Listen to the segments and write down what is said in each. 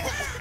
Hey!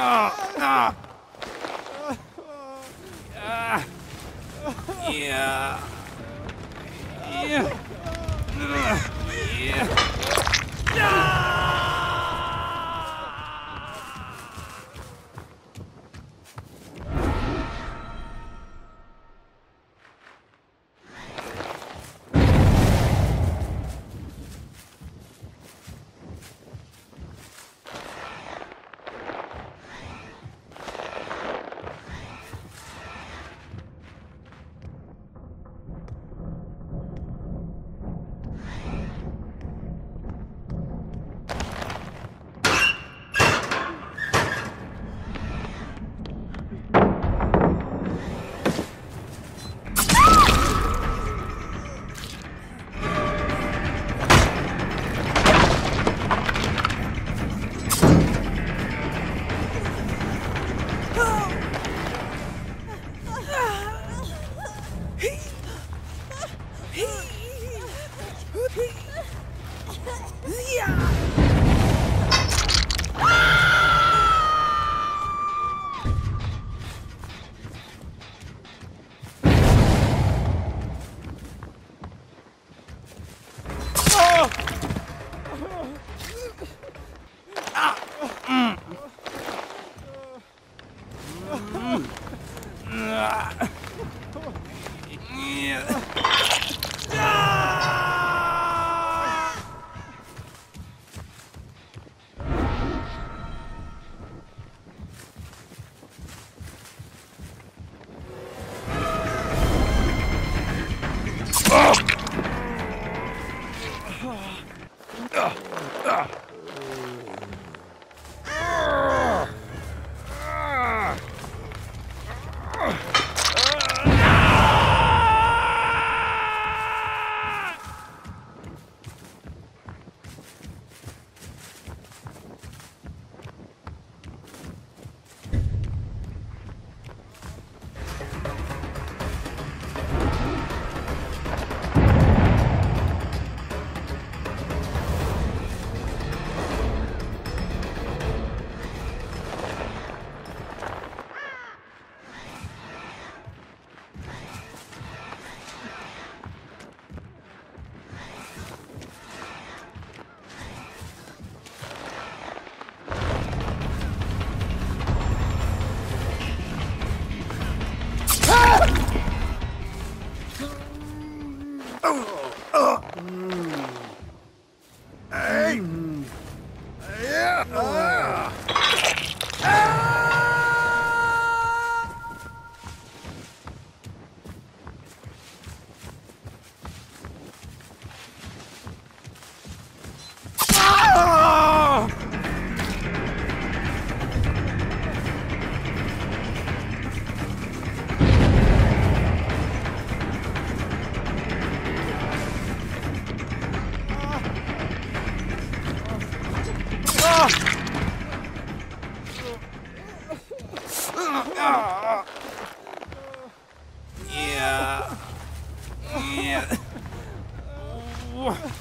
Ah, ah. Ah! Mm. Mmm. Yeah. Oh!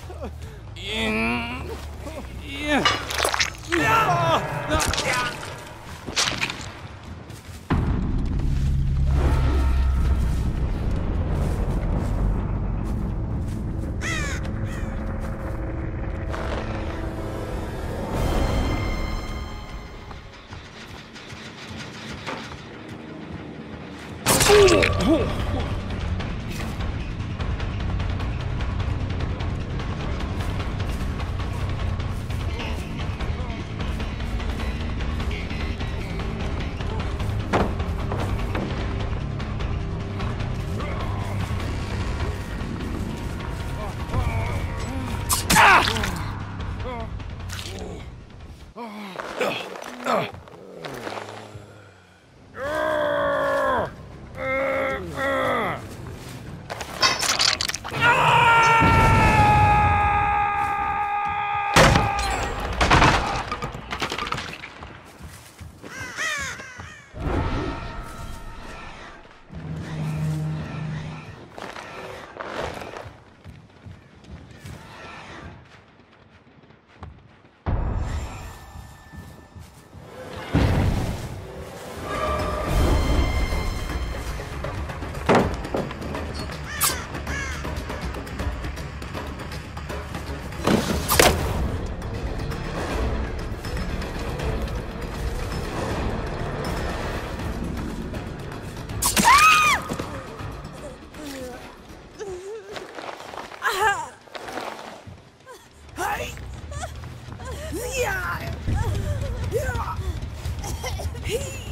Hey!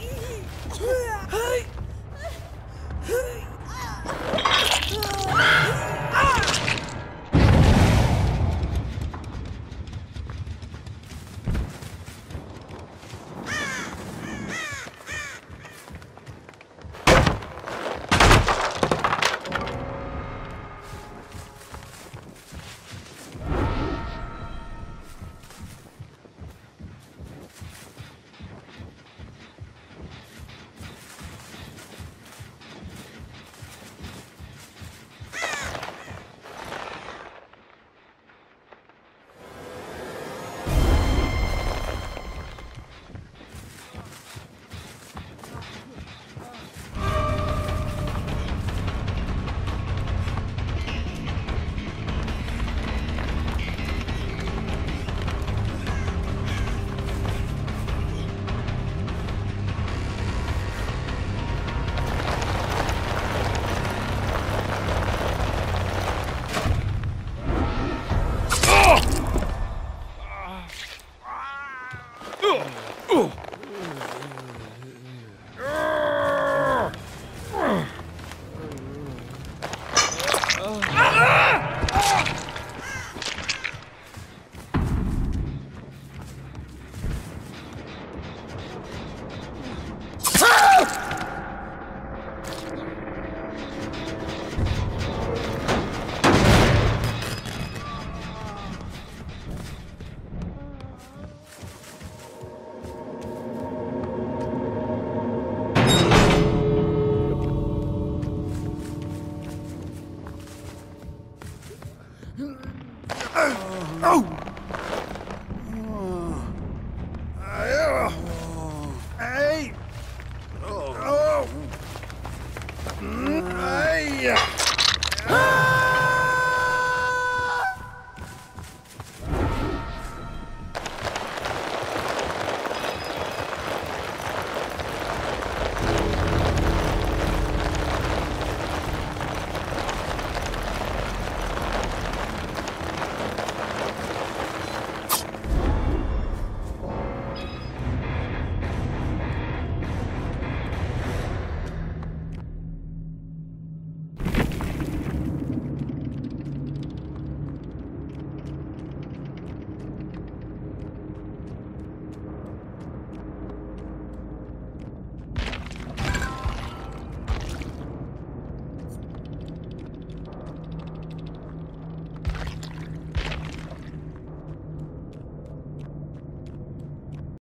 Oh!